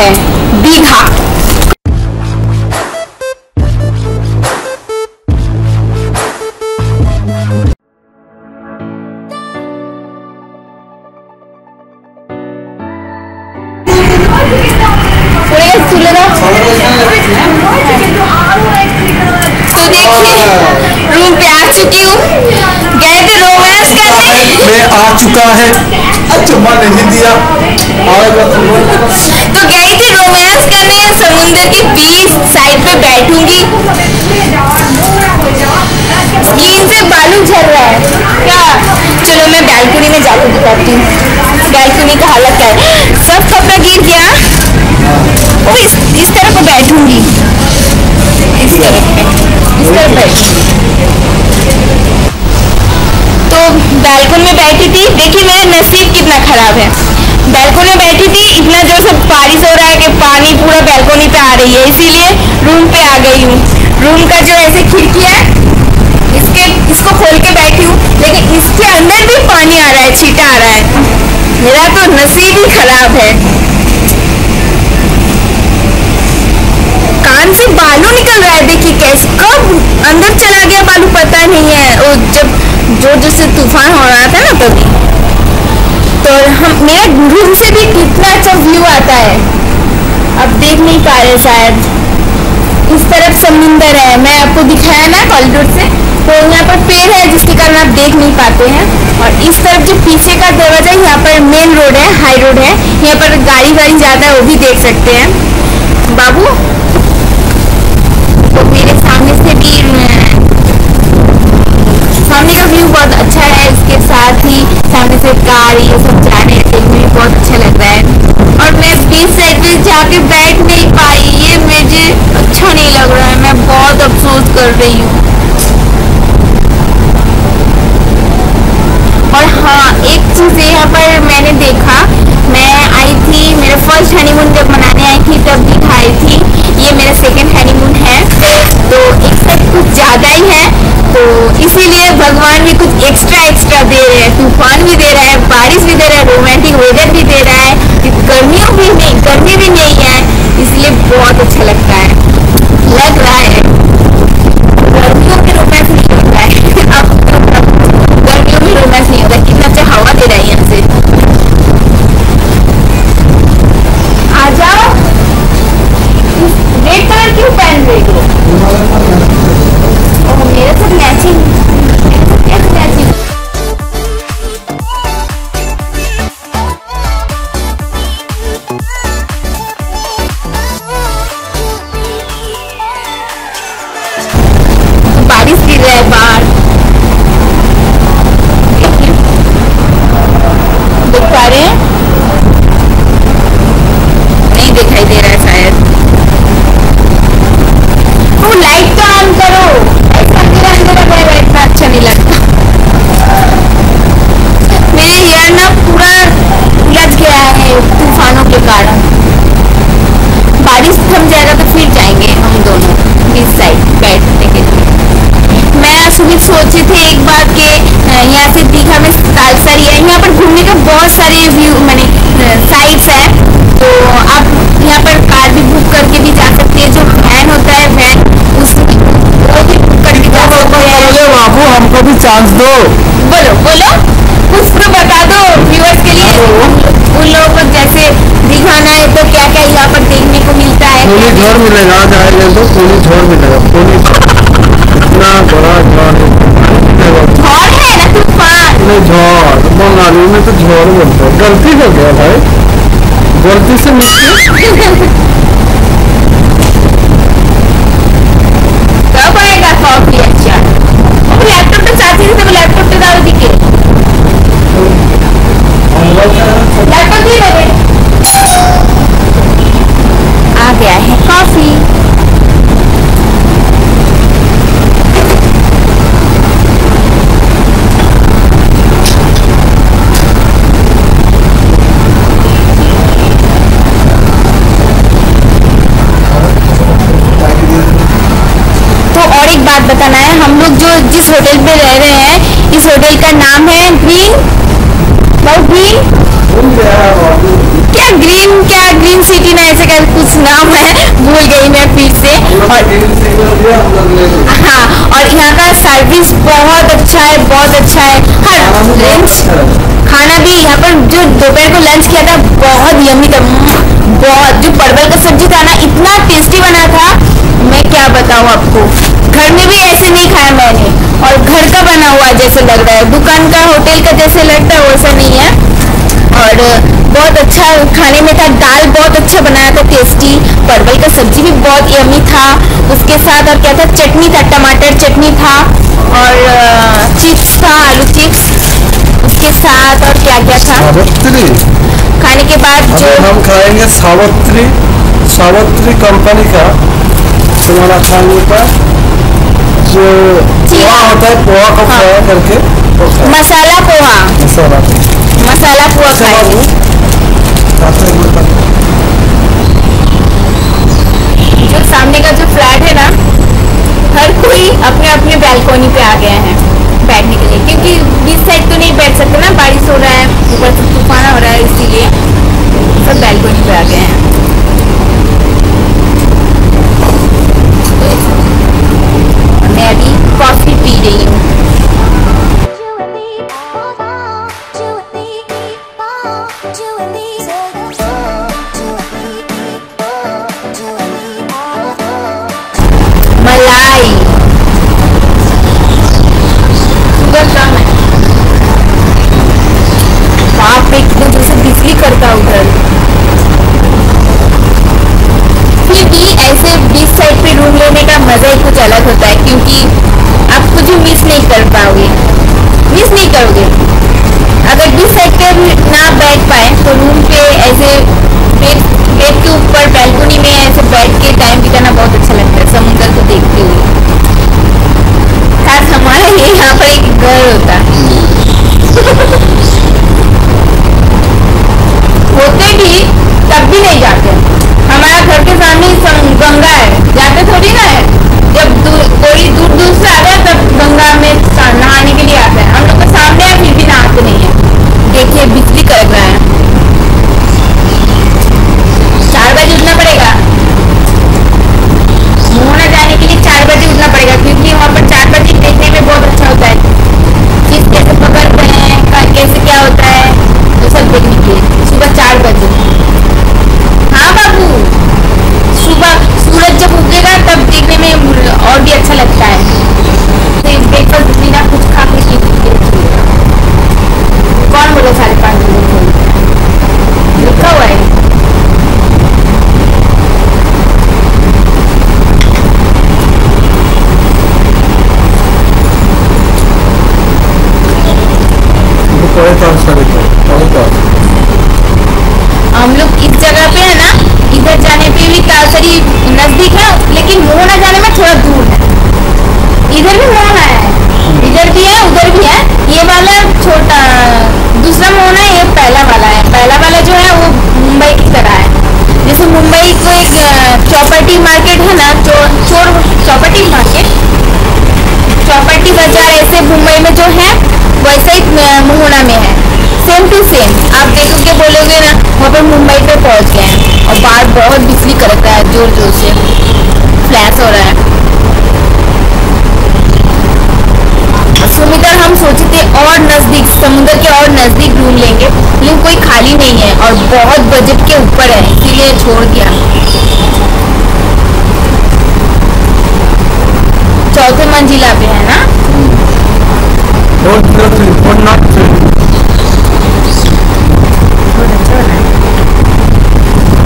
है। दीघा। तो बैल्कनी में बैठी थी, देखिए मेरा नसीब कितना खराब है। बैल्कनी में बैठी थी, इतना ज़ोर से बारिश हो रहा है कि पानी पूरा बैल्कनी पे आ रही है, इसीलिए रूम पे आ गई हूँ। रूम का जो ऐसे खिड़की है, इसके, इसको खोल के बैठी हूँ, लेकिन इसके अंदर भी पानी आ रहा है, छीटा आ रहा है। मेरा तो नसीब ही खराब है। कान से बालू निकल रहा है। देखिए कैसे कब अंदर चला गया बालू, पता नहीं है। वो जब ज़ोर ज़ोर से तूफ़ान हो रहा था ना तभी। तो हम मेरा रूम से भी कितना अच्छा व्यू आता है। अब देख नहीं पा रहे शायद। इस तरफ़ समुंदर है। मैं आपको दिखाया ना कॉरिडोर से। तो यहाँ पर पेड़ है जिसके कारण आप देख नहीं पाते हैं। और इस तरफ़ जो पीछे का दरवाज़ा है, यहाँ पर मेन रोड है हाई रोड है। यहाँ पर गाड़ी वाड़ी जाता है, वो भी देख सकते हैं। बाबू तो मेरे सामने से भी सामने का व्यू बहुत अच्छा है, इसके साथ ही सामने से कार, ये सब जा रहे हैं, देखने में बहुत अच्छा लग रहा है। और मैं बीच साइड पे जाके बैठ नहीं पाई, ये मुझे अच्छा नहीं लग रहा है, मैं बहुत अफसोस कर रही हूँ। और हाँ एक चीज़ यहाँ पर मैंने देखा मैं आई थी, मेरा फ़र्स्ट हनीमून जब मनाने आई थी, तब भी आई थी। ये मेरा सेकंड हनीमून है। तो एक साथ कुछ ज़्यादा ही है। तो इसीलिए भगवान भी कुछ एक्स्ट्रा एक्स्ट्रा दे रहे हैं। तूफ़ान भी दे रहा है, बारिश भी दे रहा है रोमांटिक वेदर भी दे रहा है। गर्मियों भी नहीं, गर्मी भी नहीं है। इसलिए बहुत अच्छा लगता है। लग रहा है। चांस दो। बोलो बोलो। कुछ तो बता दो व्यूअर्स के लिए। उन लोगों को जैसे दिखाना है तो क्या क्या यहाँ पर देखने को मिलता है? पूरी झोर मिलेगा जाएगा तो पूरी झोर मिलेगा पूरी इतना बड़ा झोर है। और है ना तूफ़ान। झोर बंगाली में तो झोर बोलते हैं। गलती हो गया भाई। गलती से नीचे कब आएगा कॉफ़ी तो लैपटॉप बना हुआ जैसे लग रहा है। दुकान का होटल का जैसे लगता है वैसा नहीं है। और बहुत अच्छा खाने में था दाल बहुत अच्छा बनाया था टेस्टी परवल का सब्ज़ी भी बहुत यमी था। उसके साथ और क्या था चटनी था टमाटर चटनी था और चिप्स था आलू चिप्स उसके साथ और क्या क्या था? खाने के बाद जो हम खाएँगे सावत्री। सावत्री कंपनी का। तुम्हारा खाने का। जो पोहा होता है पोहा को हाँ। फ्राई हाँ। करके मसाला पोहा। मसाला मसाला पोहा खाएँगे। जो सामने का जो फ्लैट है ना हर कोई अपने अपने बैल्कोनी पे आ गया है बैठने के लिए। क्योंकि बीच साइड तो नहीं बैठ सकते ना बारिश हो रहा है ऊपर से तूफ़ान हो रहा है इसीलिए सब बैल्कोनी पे आ गए सही नहीं है और बहुत बजट के ऊपर है, इसीलिए छोड़ दिया। चौथे मंजिला पे है ना?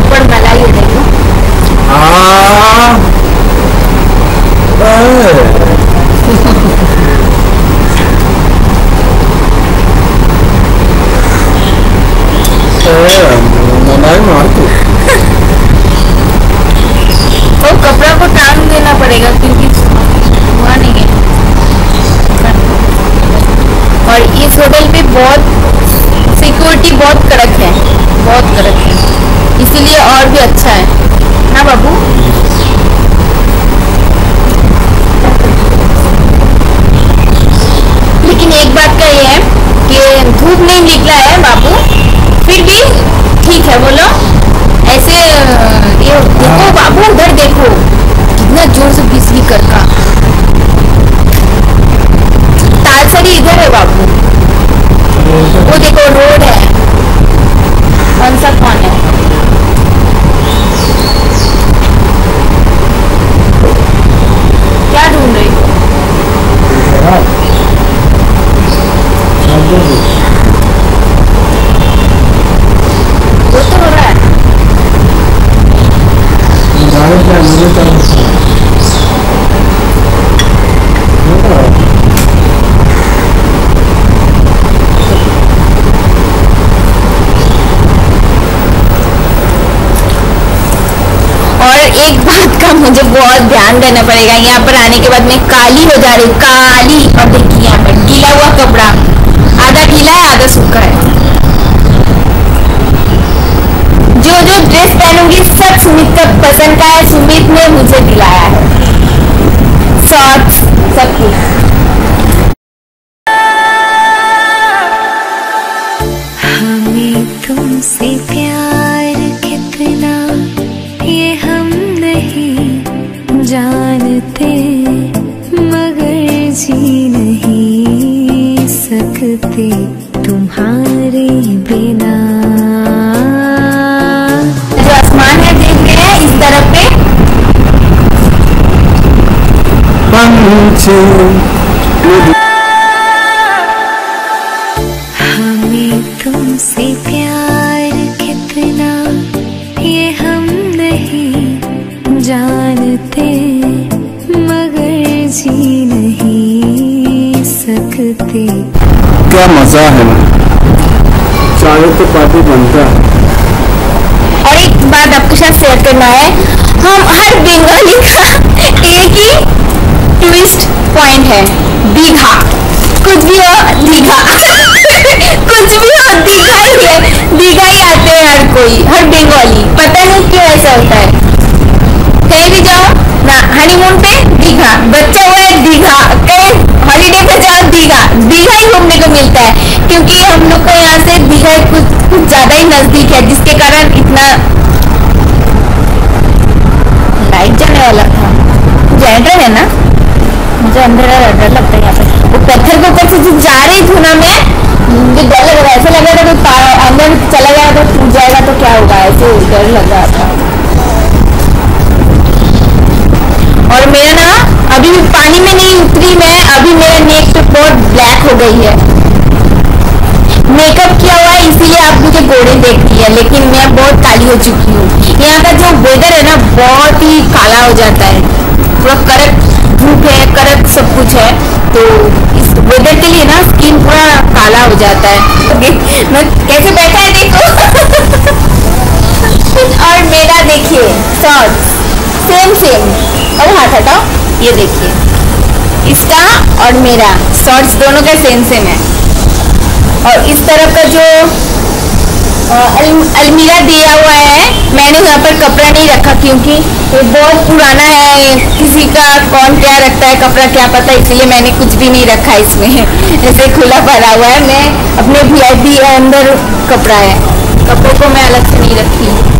फोर्थ मलाई है देखो हाँ। और भी अच्छा है। ना बाबू? लेकिन एक बात का ये है कि धूप नहीं निकला है बाबू फिर भी ठीक है बोलो। ऐसे ये देखो हाँ। बाबू उधर देखो। कितना ज़ोर से बिजली करका तारसरी इधर है बाबू। वो देखो रोड है। कौन सा कौन है? एक बात का मुझे बहुत ध्यान देना पड़ेगा, यहाँ पर आने के बाद मैं काली हो जा रही काली। और देखिए यहाँ पर गीला हुआ कपड़ा। आधा गीला है आधा सूखा है जो जो ड्रेस पहनूँगी, सब सुमित का पसंद का है। सुमित ने मुझे दिलाया है। शॉर्ट्स सब कुछ। तुमसे हमें तुमसे प्यार कितना ये हम नहीं जानते मगर जी नहीं सकते। क्या मज़ा है ना? चाहे तो पार्टी बनता है। और एक बात आपके साथ शेयर करना है हम हर बंगाली का एक ही ट्विस्ट पॉइंट है, दीघा। कुछ भी हो, दीघा। कुछ भी हो, दीघा ही है। दीघा ही आते हैं हर कोई, हर बंगाली। पता नहीं क्यों ऐसा होता है। कहीं भी जाओ, ना हनीमून पे दीघा। बच्चा हुआ है दीघा। कहीं हॉलीडे पे जाओ, दीघा। दीघा ही घूमने को मिलता है। क्योंकि हम लोग को यहाँ से दीघा कुछ कुछ ज़्यादा ही नज़दीक है, जिसके कारण इतना लाइट जाने वाला था। जनरेटर है ना? मुझे अंधेरा डर लगता है यहाँ पे। वो पत्थर के ऊपर से जो जा रही थी ना मैं मुझे डर लग रहा था ऐसा लग रहा था कि अंदर चला गया तो टूट जाएगा तो क्या होगा? ऐसे डर लग रहा था। और मेरा ना, अभी भी पानी में नहीं उतरी मैं, अभी मेरा नेक पे बहुत ब्लैक हो गई है। मेकअप किया हुआ है, इसीलिए आप मुझे गोरे देखती है, लेकिन मैं बहुत काली हो चुकी हूँ। यहाँ का जो वेदर है ना, बहुत ही काला हो जाता है। पूरा कड़क धूप है कड़क सब कुछ है तो इस वेदर के लिए ना स्किन पूरा काला हो जाता है। मैं कैसे बैठा है देखो। और मेरा देखिए सेम सेम अब हाथ हटाओ, ये देखिए। इसका और मेरा शॉर्ट्स दोनों का सेम सेम है। और इस तरफ़ का जो अल- अलमीरा दिया हुआ है। मैंने यहाँ पर कपड़ा नहीं रखा क्योंकि ये बहुत पुराना है। किसी का कौन क्या रखता है, कपड़ा क्या पता, इसलिए मैंने कुछ भी नहीं रखा इसमें। जैसे खुला भरा हुआ है। मैं अपने वी अंदर कपड़ा है। कपड़ों को मैं अलग से नहीं रखी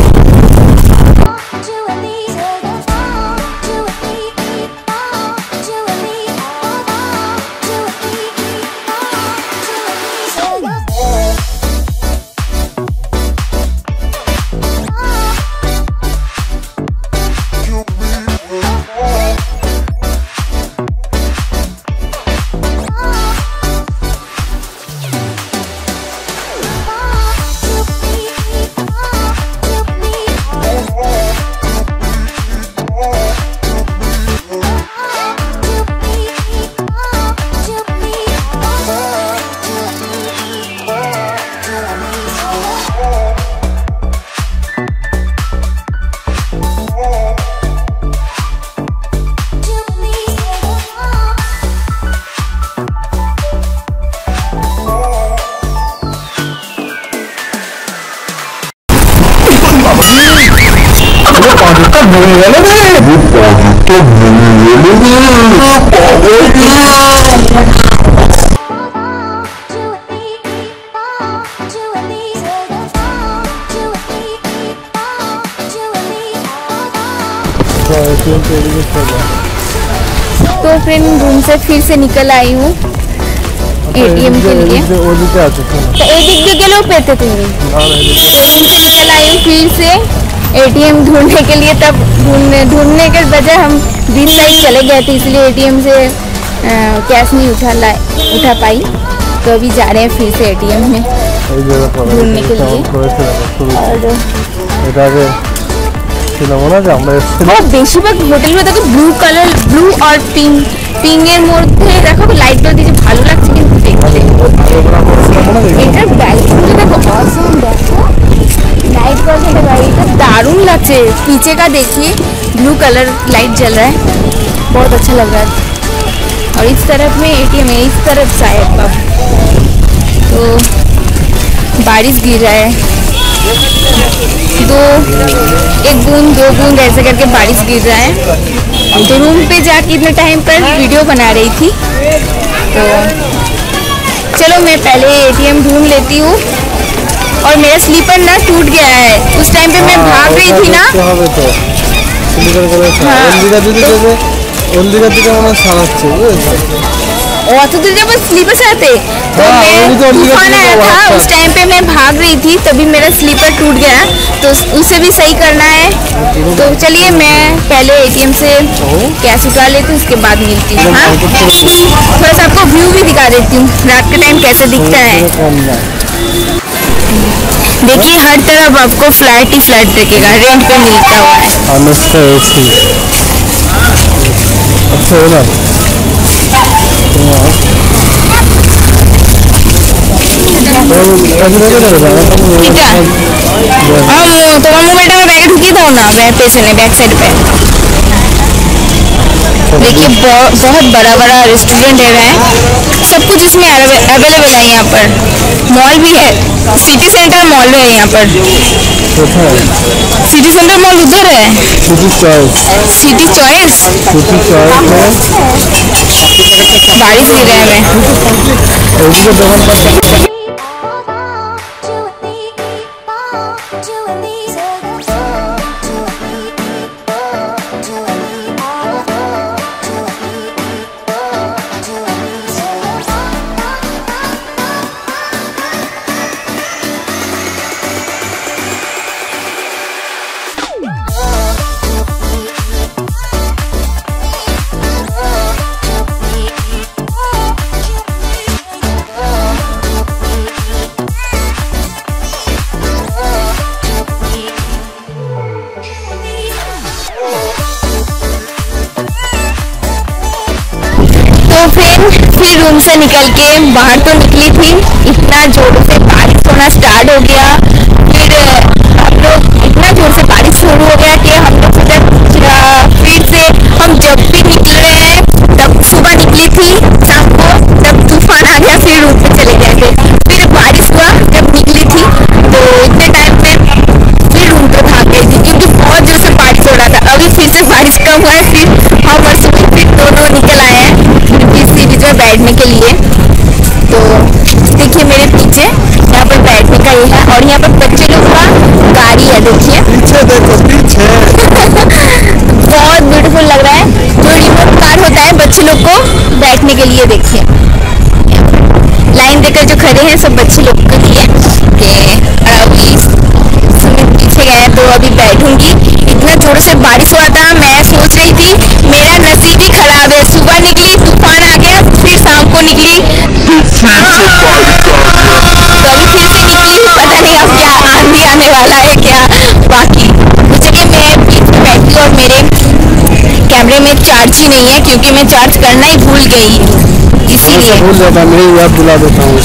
से फिर से निकल आई हूँ एटीएम के लिए ओली पे आ चुके हैं तो एडिक भी गेलो पेते तुम्हें ना नहीं तो रूम से निकल आई हूँ फिर से एटीएम ढूंढने के लिए तब ढूंढने ढूंढने के बजाय हम दिन लाइट चले गए थे इसलिए एटीएम से कैश नहीं उठा लाए उठा पाई तो अभी जा रहे हैं फिर से एटीएम में এই জায়গা পড়ে ढूंढने के लिए করেছে और এটা আগে এসেছিলাম মনে আছে আমরা এসেছিলাম ও বেশিরভাগ হোটেলগুলো দেখো ব্লু কালার ব্লু আর পিঙ্ক পিঙ্কের মধ্যে দেখো লাইটগুলো দিয়েছে ভালো লাগছে কিন্তু দেখতে আমরা করেছিলাম মনে আছে এটার ব্যালকনিটা দেখো অসম দেখো लाइट का जो है इतना दारुण लगते पीछे का देखिए ब्लू कलर लाइट जल रहा है बहुत अच्छा लग रहा है और इस तरफ में एटीएम है इस तरफ शायद अब तो बारिश गिर रहा है दो एक बूंद दो बूंद ऐसे करके बारिश गिर रहा है तो रूम पे जाके इतने टाइम पर वीडियो बना रही थी तो चलो मैं पहले एटीएम ढूंढ लेती हूँ और मेरा स्लीपर ना टूट गया है उस टाइम पे मैं भाग रही थी ना দেখতে হবে তো স্লিপার করে तो मैं आया था उस टाइम पे मैं भाग रही थी तभी मेरा स्लीपर टूट गया। तो उसे भी सही करना है। तो चलिए मैं पहले एटीएम से कैश उठा लेती हूँ उसके बाद मिलती हूँ हाँ? थोड़ा सा आपको व्यू भी दिखा देती हूँ रात के टाइम कैसे दिखता है। देखिए हर तरफ़ आपको फ्लैट ही फ्लैट दिखेगा रेंट पे मिलता हुआ है। देखिए बहुत बड़ा बड़ा रेस्टोरेंट है वह सब कुछ इसमें अवेलेबल है। यहाँ पर मॉल भी है। सिटी सेंटर मॉल है। यहाँ पर सिटी सेंटर मॉल उधर है। City choice city choice city choice बारिश गिर रहा है। मैं रूम से निकल के बाहर तो निकली थी। इतना ज़ोर से बारिश होना स्टार्ट हो गया। फिर हम लोग इतना ज़ोर से बारिश शुरू हो गया कि हम लोग फिर से हम जब बैठने के लिए। तो देखिए मेरे पीछे यहाँ पर बैठने का ये है और यहाँ पर बच्चे लोग का गाड़ी है देखिए। पीछे देखो पीछे। बहुत ब्यूटीफुल लग रहा है। जो रिमोट कार होता है बच्चे लोग को बैठने के लिए देखिए। लाइन देकर जो खड़े हैं सब बच्चे लोग के लिए। पीछे गए तो अभी बैठूँगी। इतना ज़ोर से बारिश हुआ था मैं सोच रही थी मेरा नसीब ही खराब है को निकली। तो अभी फिर से निकली पता नहीं अब क्या आंधी आने वाला है क्या बाकी चलिए मैं बीच में बैठी और मेरे कैमरे में चार्ज ही नहीं है क्योंकि मैं चार्ज करना ही भूल गई इसीलिए भूल जाता मैं याद दिला देता हूँ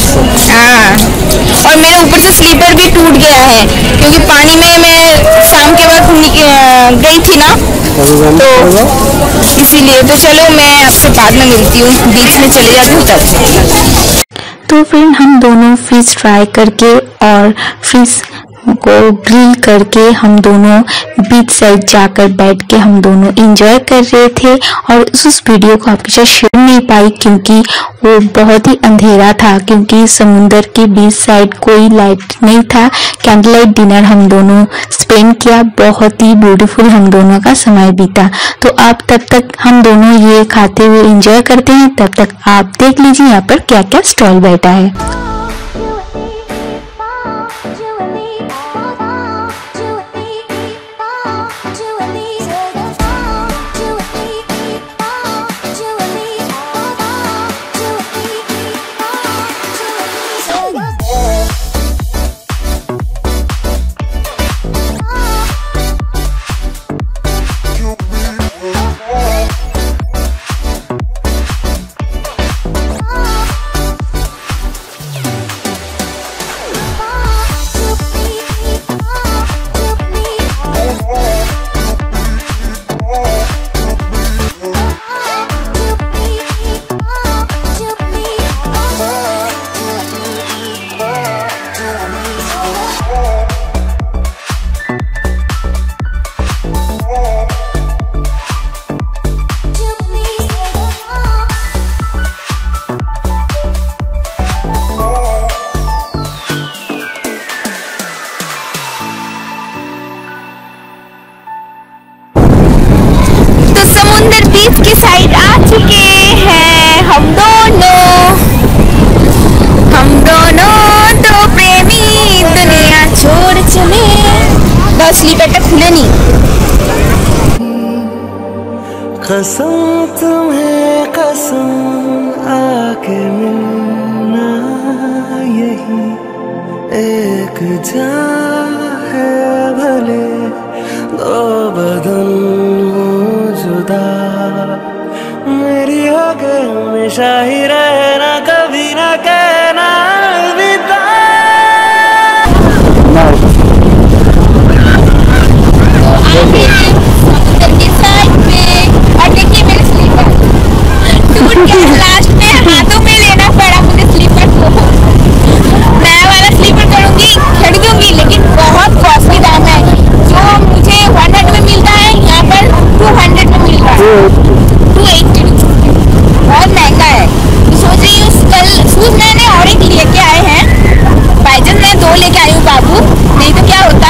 हाँ। और मेरा ऊपर से स्लीपर भी टूट गया है, क्योंकि पानी में मैं शाम के वक्त गई थी ना, तो- इसीलिए तो चलो मैं आपसे बाद में मिलती हूँ, बीच में चले जाती हूँ, तब तो फिर हम दोनों फ़िश फ्राई करके और फ़िश को ग्रिल करके हम दोनों बीच साइड जाकर बैठ के हम दोनों एंजॉय कर रहे थे और उस उस वीडियो को आपके साथ शेयर नहीं पाई क्योंकि वो बहुत ही अंधेरा था क्योंकि समुंदर के बीच साइड कोई लाइट नहीं था। कैंडल लाइट डिनर हम दोनों स्पेंड किया। बहुत ही ब्यूटीफुल हम दोनों का समय बीता। तो आप तब तक हम दोनों ये खाते हुए इंजॉय करते हैं। तब तक आप देख लीजिए यहाँ पर क्या क्या स्टॉल बैठा है। तुम्हें कसम आके मिलना यही एक जा भले दो बदन जुदा मेरी आगे हमेशा ही रहना हंड्रेड में मिल रहा है। टू एट्टी बहुत महँगा है। तो सोच रही हूँ कल शूज़ मैंने और एक लेके आए हैं। बाइजन मैं दो लेके आई हूँ बाबू। नहीं तो क्या होता?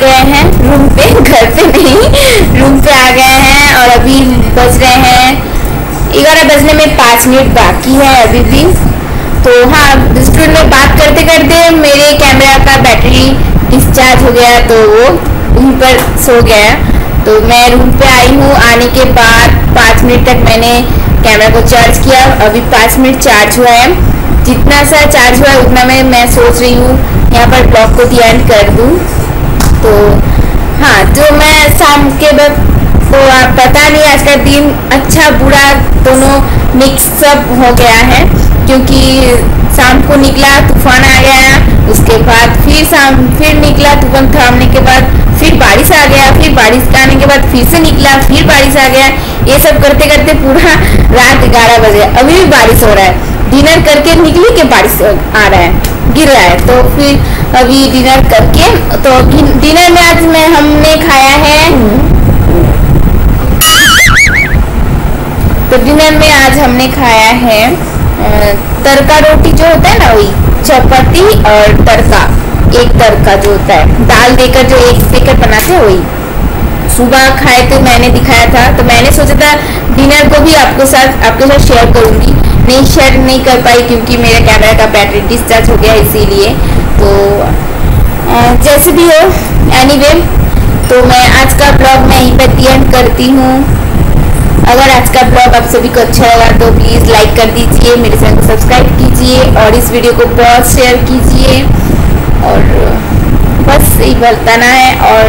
गए हैं रूम पे, घर पे नहीं रूम पे आ गए हैं और अभी बज रहे हैं ग्यारह बजने में पाँच मिनट बाकी है अभी भी। तो हाँ रेस्टोरेंट में बात करते करते मेरे कैमरा का बैटरी डिस्चार्ज हो गया तो वो वहीं पर सो गया। तो मैं रूम पे आई हूँ, आने के बाद पाँच मिनट तक मैंने कैमरा को चार्ज किया। अभी पाँच मिनट चार्ज हुआ है। जितना सा चार्ज हुआ है, उतना में मैं सोच रही हूँ, यहाँ पर ब्लॉग को एंड कर दूँ। तो हाँ जो मैं शाम के वक्त तो आप पता नहीं आज का दिन अच्छा बुरा, दोनों मिक्सअप हो गया है, क्योंकि शाम को निकला, तूफ़ान आ गया, उसके बाद फिर शाम, फिर निकला, तूफ़ान थामने के बाद फिर बारिश आ गया, फिर बारिश आने के बाद फिर से निकला, फिर बारिश आ गया, ये सब करते करते पूरा रात ग्यारह बजे अभी भी बारिश हो रहा है, डिनर करके निकली के बारिश आ रहा है? गिर रहा है। तो फिर अभी डिनर करके तो डिनर में आज मैं, हमने खाया है। तो डिनर में आज हमने खाया है तड़का रोटी जो होता है ना, वही, चपाती और तड़का। एक तड़का जो होता है, दाल देकर जो एक देकर बनाते हैं, वही। सुबह खाए तो मैंने दिखाया था तो मैंने सोचा था डिनर को भी आपके साथ आपके साथ शेयर करूँगी। नहीं शेयर नहीं कर पाई क्योंकि मेरे कैमरा का बैटरी डिस्चार्ज हो गया इसीलिए। तो जैसे भी हो एनीवे तो मैं आज का ब्लॉग मैं यहीं पर एंड करती हूँ। अगर आज का ब्लॉग आप सभी को अच्छा लगा तो प्लीज़ लाइक कर दीजिए, मेरे चैनल को सब्सक्राइब कीजिए और इस वीडियो को बहुत शेयर कीजिए। और, बस यही बताना है और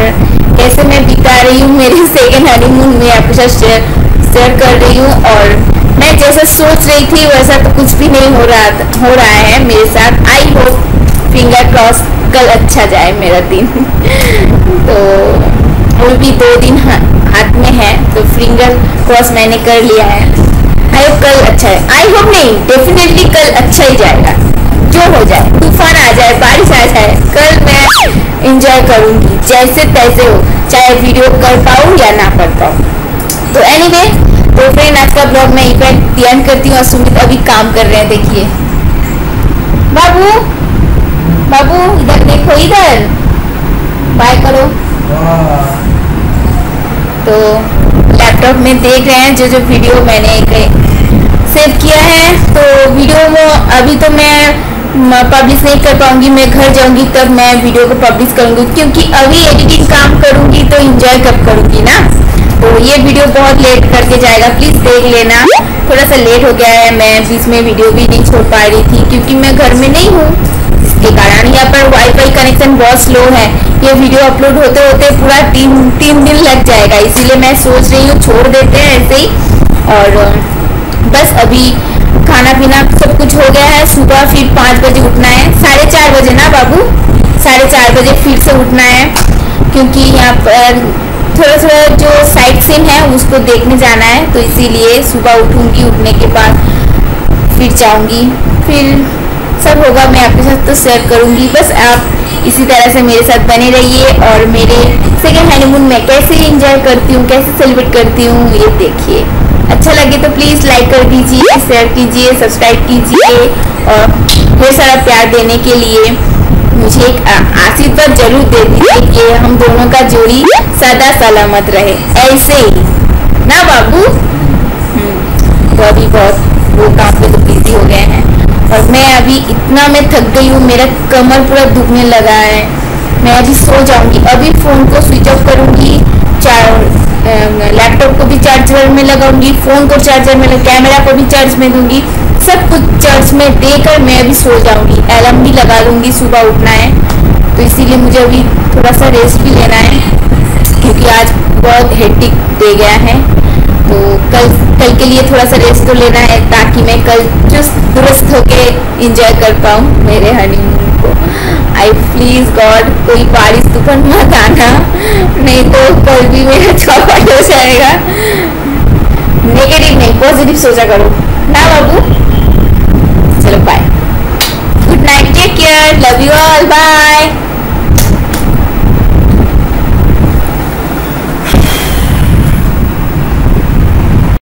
कैसे मैं बिता रही हूँ मेरे सेकेंड हनीमून में आपके साथ शेयर शेयर कर रही हूँ और मैं जैसा सोच रही थी, वैसा तो कुछ भी नहीं हो रहा हो रहा है मेरे साथ। आई होप फिंगर क्रॉस कल अच्छा जाए मेरा दिन। तो वो भी दो दिन हाथ में है तो फिंगर क्रॉस मैंने कर लिया है। आई होप कल अच्छा है। आई होप नहीं डेफिनेटली कल अच्छा ही जाएगा। जो हो जाए, तूफ़ान आ जाए, बारिश आ जाए, कल मैं इंजॉय करूँगी। जैसे तैसे हो, चाहे वीडियो कर पाऊँ या ना कर पाऊँ। तो एनी एनीवे तो फ्रेंड आज का ब्लॉग मैं इवेंट ध्यान करती हूँ और सुमित अभी काम कर रहे हैं, देखिए। बाबू बाबू, इधर देखो, इधर। बाय करो। तो लैपटॉप में देख रहे हैं जो जो वीडियो मैंने सेव किया है। तो वीडियो में अभी तो मैं पब्लिश नहीं कर पाऊँगी, मैं घर जाऊँगी, तब मैं वीडियो को पब्लिश करूँगी। क्योंकि अभी एडिटिंग काम करूँगी तो इंजॉय कब करूँगी ना? तो ये वीडियो बहुत लेट करके जाएगा। प्लीज़ देख लेना। थोड़ा सा लेट हो गया है। मैं बीच में वीडियो भी नहीं छोड़ पा रही थी क्योंकि मैं घर में नहीं हूँ। इसके कारण यहाँ पर वाईफाई कनेक्शन बहुत स्लो है। ये वीडियो अपलोड होते होते पूरा तीन तीन दिन लग जाएगा। इसीलिए मैं सोच रही हूँ छोड़ देते हैं ऐसे ही। और बस अभी खाना पीना सब कुछ हो गया है। सुबह फिर पाँच बजे उठना है। साढ़े चार बजे ना बाबू? साढ़े चार बजे फिर से उठना है। क्योंकि यहाँ पर थोड़ा थोड़ा जो साइट सीन है, उसको देखने जाना है तो इसीलिए सुबह उठूँगी, उठने के बाद फिर जाऊँगी। फिर सब होगा, मैं आपके साथ तो शेयर करूँगी। बस आप इसी तरह से मेरे साथ बने रहिए और मेरे सेकेंड हनीमून मैं कैसे इंजॉय करती हूँ, कैसे सेलिब्रेट करती हूँ, ये देखिए। अच्छा लगे तो प्लीज़ लाइक कर दीजिए शेयर कीजिए सब्सक्राइब कीजिए और ढेर सारा प्यार देने के लिए। मुझे एक आशीर्वाद ज़रूर दे दीजिए कि हम दोनों का जोड़ी सदा सलामत रहे। ऐसे ही। ना बाबू? हम्म, तो अभी बहुत वो काम पे तो बिज़ी हो गए हैं। और मैं अभी इतना मैं थक गई हूँ मेरा कमर पूरा दुखने लगा है। मैं अभी सो जाऊँगी। अभी फ़ोन को स्विच ऑफ़ करूँगी चार लैपटॉप को भी चार्जर में लगाऊँगी फ़ोन को चार्जर में कैमरा को भी चार्ज में दूँगी। सब कुछ चर्च में देकर मैं अभी सो जाऊँगी। अलार्म भी लगा लूँगी सुबह उठना है। तो इसीलिए मुझे अभी थोड़ा सा रेस्ट भी लेना है, क्योंकि आज बहुत हेक्टिक दे गया है। तो कल कल के लिए थोड़ा सा रेस्ट तो लेना है, ताकि मैं कल चुस्त दुरुस्त होके इंजॉय कर पाऊँ मेरे हनीमून को। आई प्लीज़ गॉड कोई बारिश तूफ़ान मत आना, नहीं तो कल भी मेरा चौपट हो जाएगा। नेगेटिव नहीं पॉजिटिव सोचा करो। ना बाबू? bye good night. Take care. Love you all. Bye.